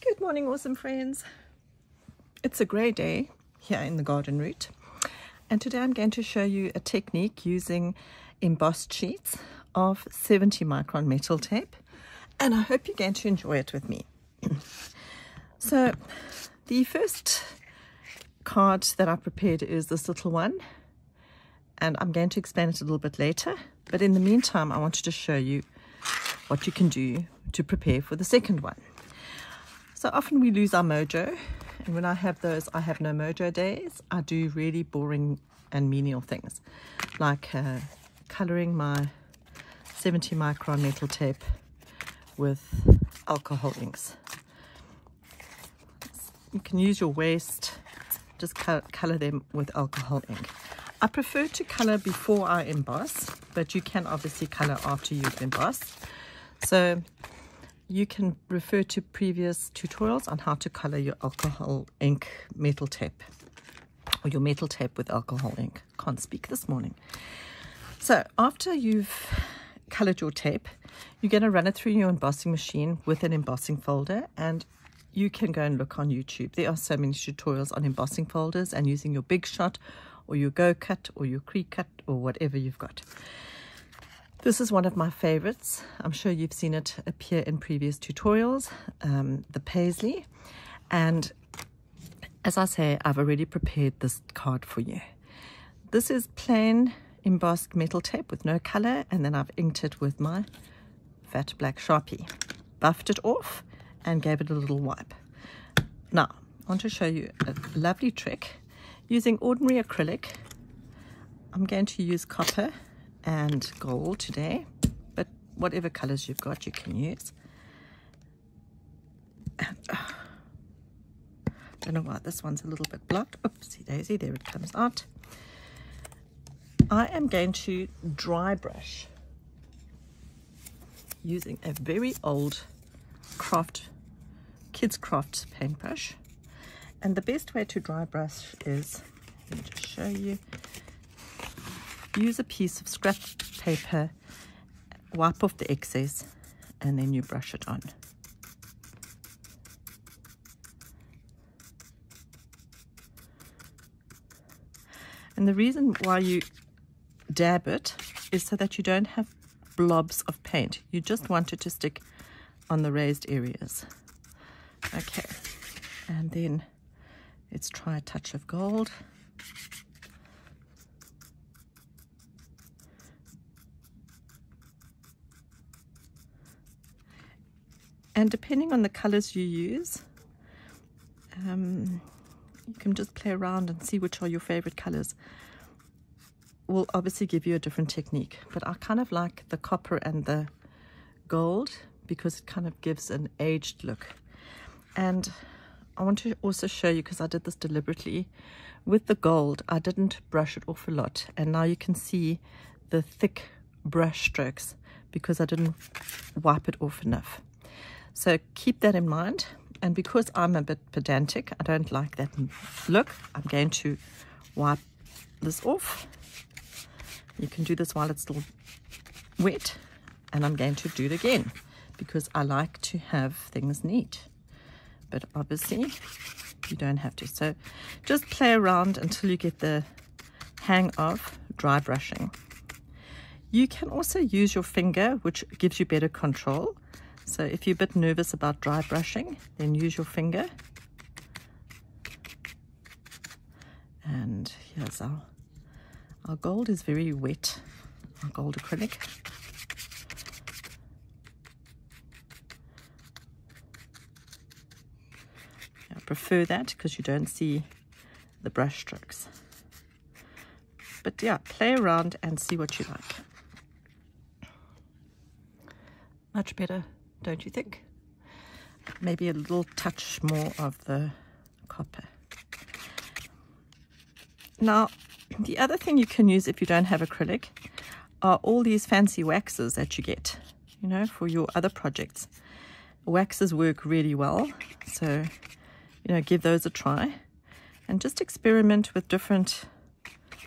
Good morning, awesome friends. It's a grey day here in the garden route, and today I'm going to show you a technique using embossed sheets of 70 micron metal tape, and I hope you're going to enjoy it with me. so, the first card that I prepared is this little one, and I'm going to explain it a little bit later. But in the meantime, I wanted to show you what you can do to prepare for the second one. So often we lose our mojo, and when I have those I have no mojo days, I do really boring and menial things, like uh, colouring my 70 micron metal tape with alcohol inks. You can use your waste, just colour them with alcohol ink. I prefer to colour before I emboss, but you can obviously colour after you've embossed. So you can refer to previous tutorials on how to color your alcohol ink metal tape or your metal tape with alcohol ink. Can't speak this morning. So after you've colored your tape, you're going to run it through your embossing machine with an embossing folder and you can go and look on YouTube. There are so many tutorials on embossing folders and using your Big Shot or your Go Cut or your Cricut or whatever you've got. This is one of my favorites. I'm sure you've seen it appear in previous tutorials, um, the Paisley. And as I say, I've already prepared this card for you. This is plain embossed metal tape with no color, and then I've inked it with my fat black Sharpie. Buffed it off and gave it a little wipe. Now, I want to show you a lovely trick. Using ordinary acrylic, I'm going to use copper and gold today, but whatever colors you've got, you can use. And, uh, don't know why this one's a little bit blocked. Oopsie daisy, there it comes out. I am going to dry brush using a very old craft, kids craft paintbrush. And the best way to dry brush is, let me just show you, use a piece of scrap paper, wipe off the excess, and then you brush it on. And the reason why you dab it is so that you don't have blobs of paint. You just want it to stick on the raised areas. Okay, and then let's try a touch of gold. And depending on the colors you use, um, you can just play around and see which are your favorite colors. Will obviously give you a different technique, but I kind of like the copper and the gold because it kind of gives an aged look. And I want to also show you, because I did this deliberately, with the gold, I didn't brush it off a lot. And now you can see the thick brush strokes because I didn't wipe it off enough. So keep that in mind. And because I'm a bit pedantic, I don't like that look, I'm going to wipe this off. You can do this while it's still wet. And I'm going to do it again because I like to have things neat. But obviously, you don't have to. So just play around until you get the hang of dry brushing. You can also use your finger, which gives you better control. So if you're a bit nervous about dry brushing, then use your finger. And here's our, our gold is very wet, our gold acrylic. I prefer that because you don't see the brush strokes. But yeah, play around and see what you like. Much better don't you think? Maybe a little touch more of the copper. Now, the other thing you can use if you don't have acrylic are all these fancy waxes that you get, you know, for your other projects. Waxes work really well, so, you know, give those a try. And just experiment with different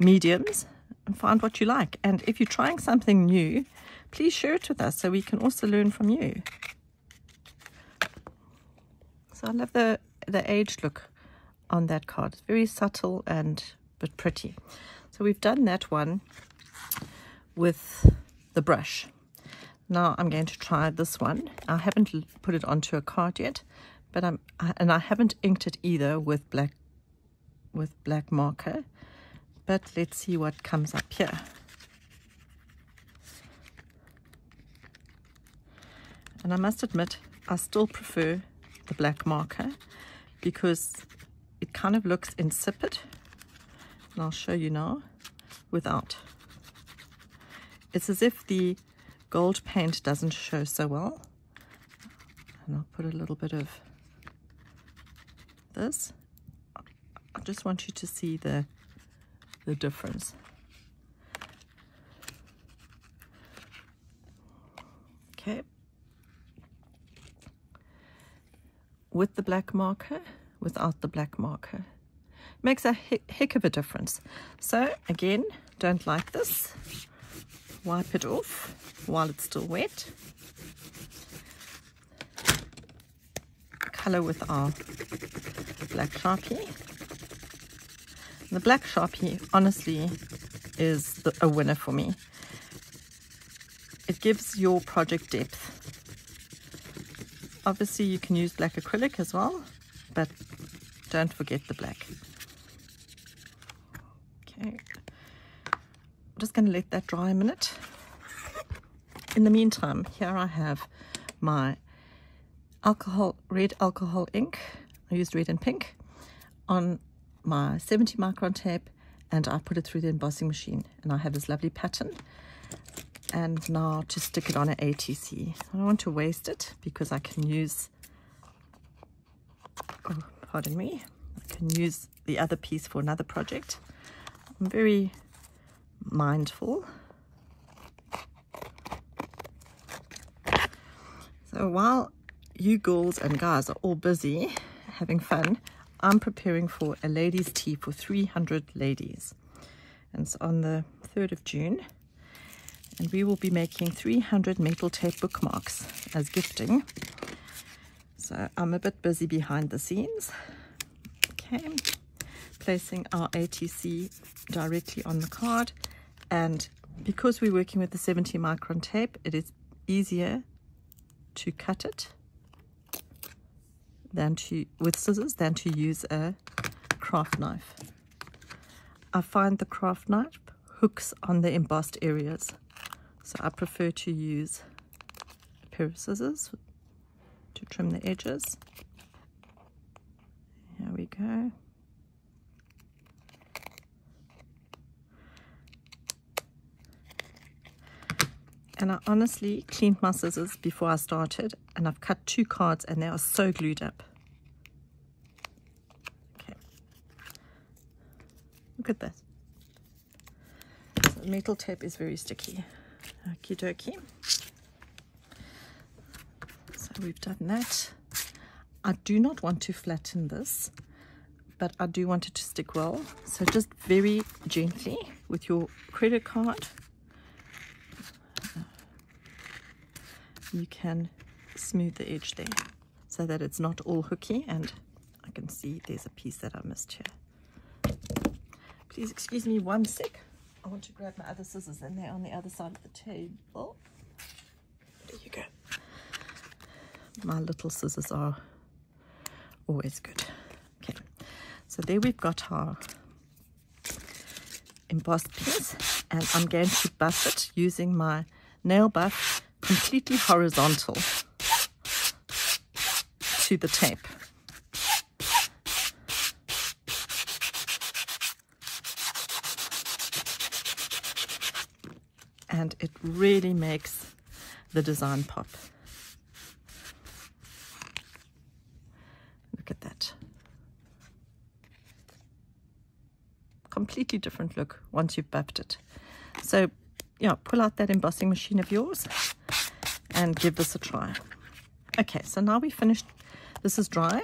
mediums and find what you like. And if you're trying something new, please share it with us so we can also learn from you. So I love the, the age look on that card. It's very subtle and but pretty. So we've done that one with the brush. Now I'm going to try this one. I haven't put it onto a card yet, but I'm and I haven't inked it either with black with black marker. But let's see what comes up here. And I must admit, I still prefer the black marker because it kind of looks insipid. And I'll show you now without. It's as if the gold paint doesn't show so well. And I'll put a little bit of this. I just want you to see the, the difference. Okay. With the black marker, without the black marker. Makes a heck of a difference. So again, don't like this wipe it off while it's still wet. Color with our black Sharpie. The black Sharpie, honestly, is the, a winner for me. It gives your project depth. Obviously, you can use black acrylic as well, but don't forget the black. Okay, I'm just going to let that dry a minute. In the meantime, here I have my alcohol, red alcohol ink. I used red and pink on my 70 micron tape and I put it through the embossing machine and I have this lovely pattern and now to stick it on an ATC. I don't want to waste it because I can use, oh, pardon me, I can use the other piece for another project. I'm very mindful. So while you girls and guys are all busy having fun, I'm preparing for a ladies' tea for 300 ladies. And it's on the 3rd of June. And we will be making 300 metal tape bookmarks as gifting. So I'm a bit busy behind the scenes. Okay, placing our ATC directly on the card and because we're working with the 70 micron tape it is easier to cut it than to with scissors than to use a craft knife I find the craft knife hooks on the embossed areas so I prefer to use a pair of scissors to trim the edges here we go and I honestly cleaned my scissors before I started and I've cut two cards and they are so glued up. Okay. Look at this. So metal tape is very sticky. Okie dokie. So we've done that. I do not want to flatten this, but I do want it to stick well. So just very gently with your credit card you can smooth the edge there so that it's not all hooky and I can see there's a piece that I missed here. Please excuse me one sec. I want to grab my other scissors and they're on the other side of the table. There you go. My little scissors are always good. Okay, so there we've got our embossed piece and I'm going to buff it using my nail buff completely horizontal to the tape. And it really makes the design pop. Look at that. Completely different look once you've buffed it. So yeah, pull out that embossing machine of yours and give this a try. Okay, so now we finished. This is dry.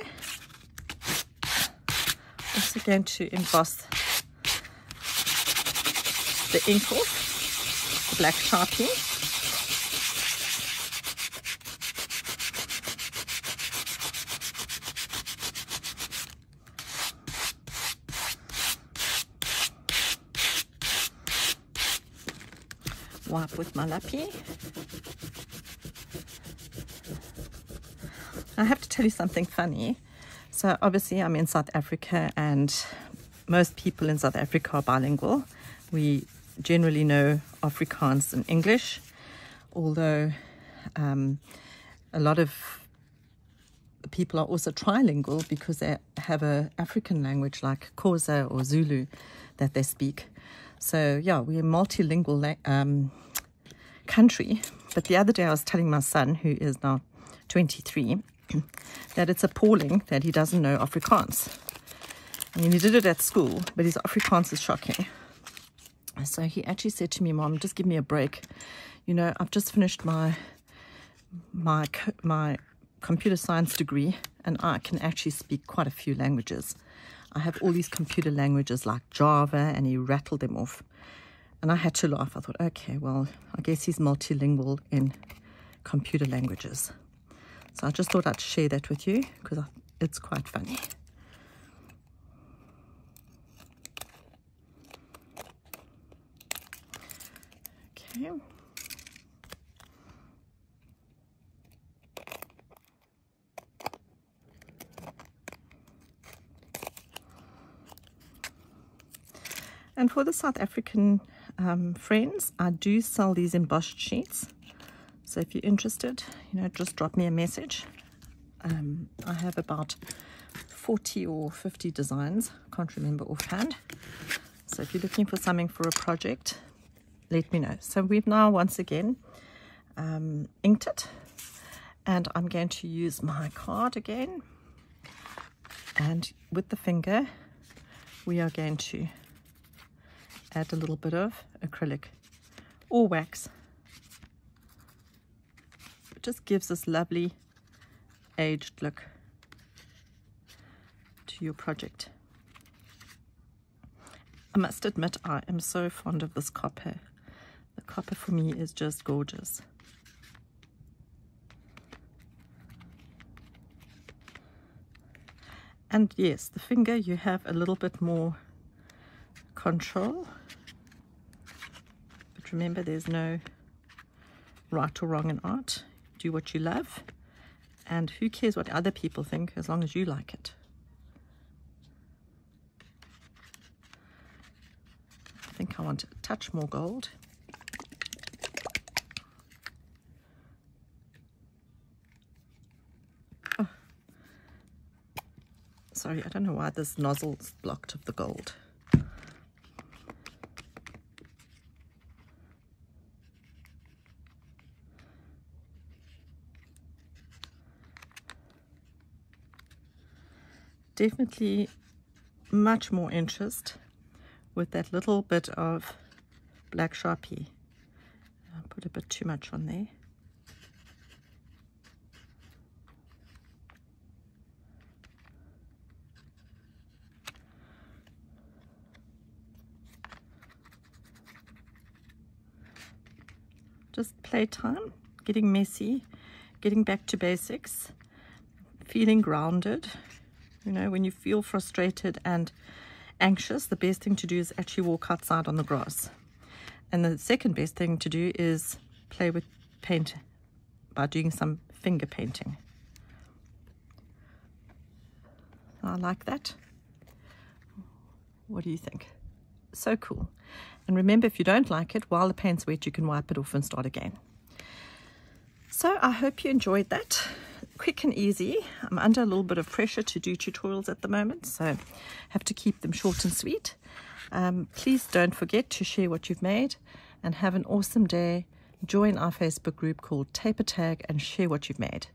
Also going to emboss the ink off, black sharpie. Wipe with my lappy. I have to tell you something funny. So obviously I'm in South Africa and most people in South Africa are bilingual. We generally know Afrikaans and English, although um, a lot of people are also trilingual because they have a African language like Xhosa or Zulu that they speak. So yeah, we're a multilingual um, country. But the other day I was telling my son, who is now 23, that it's appalling that he doesn't know Afrikaans. I mean, he did it at school, but his Afrikaans is shocking. So he actually said to me, Mom, just give me a break. You know, I've just finished my my my computer science degree and I can actually speak quite a few languages. I have all these computer languages like Java and he rattled them off. And I had to laugh. I thought, okay, well, I guess he's multilingual in computer languages. So I just thought I'd share that with you because it's quite funny. And for the South African um, friends, I do sell these embossed sheets. So if you're interested, you know, just drop me a message. Um, I have about 40 or 50 designs, can't remember offhand. So if you're looking for something for a project, let me know. So we've now once again um, inked it and I'm going to use my card again and with the finger we are going to add a little bit of acrylic or wax. It just gives this lovely aged look to your project. I must admit I am so fond of this copper. Copper for me is just gorgeous. And yes, the finger you have a little bit more control But remember there's no right or wrong in art. Do what you love. And who cares what other people think as long as you like it. I think I want a touch more gold. Sorry, I don't know why this nozzle's blocked of the gold. definitely much more interest with that little bit of black sharpie. I'll put a bit too much on there. Just playtime, getting messy, getting back to basics, feeling grounded, you know, when you feel frustrated and anxious, the best thing to do is actually walk outside on the grass. And the second best thing to do is play with paint by doing some finger painting. I like that. What do you think? So cool. And remember, if you don't like it, while the paint's wet, you can wipe it off and start again. So I hope you enjoyed that quick and easy. I'm under a little bit of pressure to do tutorials at the moment, so have to keep them short and sweet. Um, please don't forget to share what you've made and have an awesome day. Join our Facebook group called Taper Tag and share what you've made.